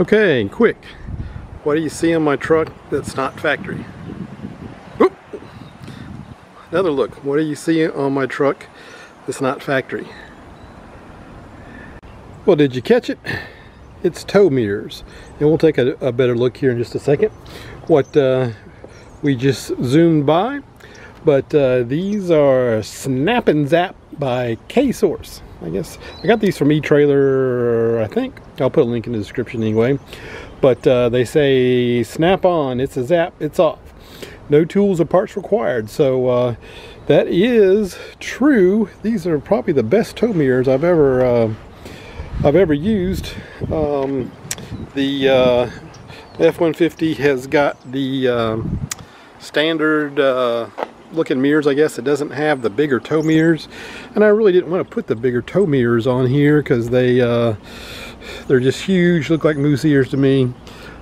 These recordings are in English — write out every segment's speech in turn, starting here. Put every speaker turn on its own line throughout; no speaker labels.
Okay, quick. What do you see on my truck that's not factory? Oop. Another look. What do you see on my truck that's not factory? Well, did you catch it? It's tow mirrors. And we'll take a, a better look here in just a second. What uh, we just zoomed by. But uh, these are Snap and Zap by K-Source. I guess I got these from eTrailer, I think. I'll put a link in the description anyway. But uh, they say snap on, it's a zap, it's off. No tools or parts required. So uh, that is true. These are probably the best tow mirrors I've ever uh, I've ever used. Um, the uh, F-150 has got the um, standard uh, looking mirrors I guess. It doesn't have the bigger tow mirrors. And I really didn't want to put the bigger tow mirrors on here because they uh, they're just huge look like moose ears to me.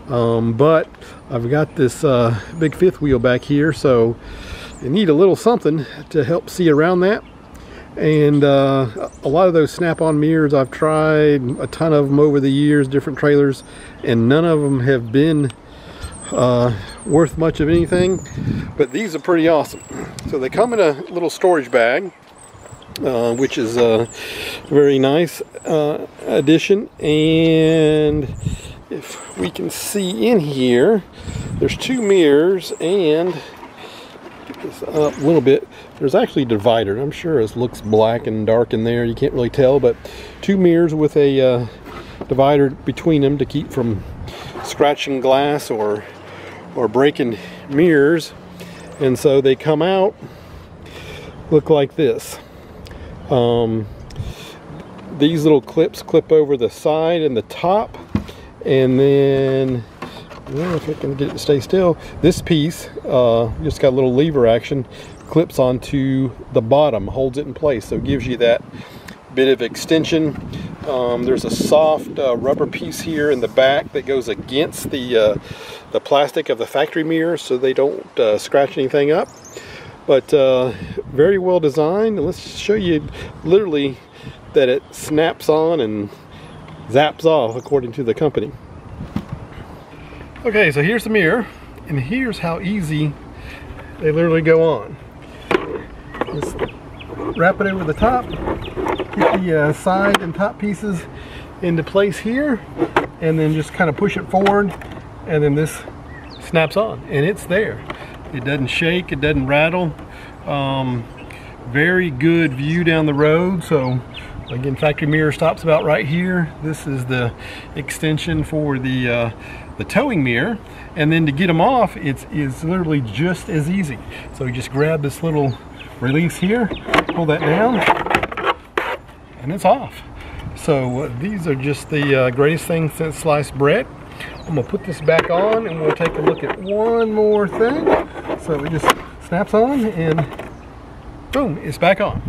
Um, but I've got this uh, big fifth wheel back here so you need a little something to help see around that. And uh, a lot of those snap-on mirrors I've tried a ton of them over the years different trailers and none of them have been uh, worth much of anything but these are pretty awesome. So they come in a little storage bag uh, which is a very nice uh, addition. And if we can see in here there's two mirrors and this up a little bit. There's actually a divider. I'm sure it looks black and dark in there. You can't really tell but two mirrors with a uh, divider between them to keep from scratching glass or or breaking mirrors and so they come out look like this. Um, these little clips clip over the side and the top and then if I can get it to stay still this piece uh, just got a little lever action clips onto the bottom holds it in place so it gives you that bit of extension um, there's a soft uh, rubber piece here in the back that goes against the uh, the plastic of the factory mirror so they don't uh, scratch anything up. But uh, very well designed. Let's show you literally that it snaps on and zaps off according to the company. Okay, so here's the mirror and here's how easy they literally go on. Just wrap it over the top, get the uh, side and top pieces into place here and then just kind of push it forward and then this snaps on and it's there. It doesn't shake it doesn't rattle um, very good view down the road. So again factory mirror stops about right here. This is the extension for the uh, the towing mirror. And then to get them off it's is literally just as easy. So you just grab this little release here pull that down and it's off so uh, these are just the uh, greatest thing since sliced bread I'm gonna put this back on and we'll take a look at one more thing. So it just snaps on and boom, it's back on.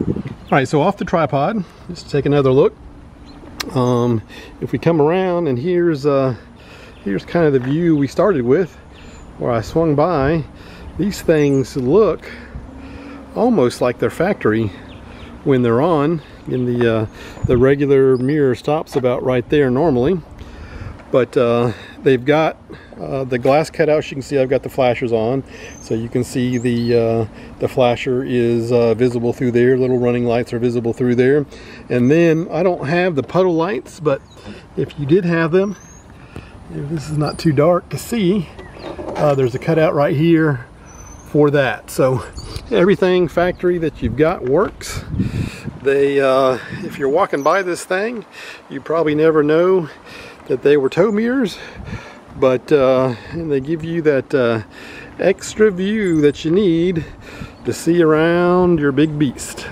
All right, so off the tripod, just take another look. Um, if we come around and here's uh, here's kind of the view we started with where I swung by, these things look almost like they're factory when they're on. And the, uh, the regular mirror stops about right there normally. But uh, they've got uh, the glass cutouts you can see I've got the flashers on. So you can see the uh, the flasher is uh, visible through there. Little running lights are visible through there. And then I don't have the puddle lights but if you did have them if this is not too dark to see. Uh, there's a cutout right here for that. So everything factory that you've got works. They uh, if you're walking by this thing you probably never know that they were tow mirrors but uh, they give you that uh, extra view that you need to see around your big beast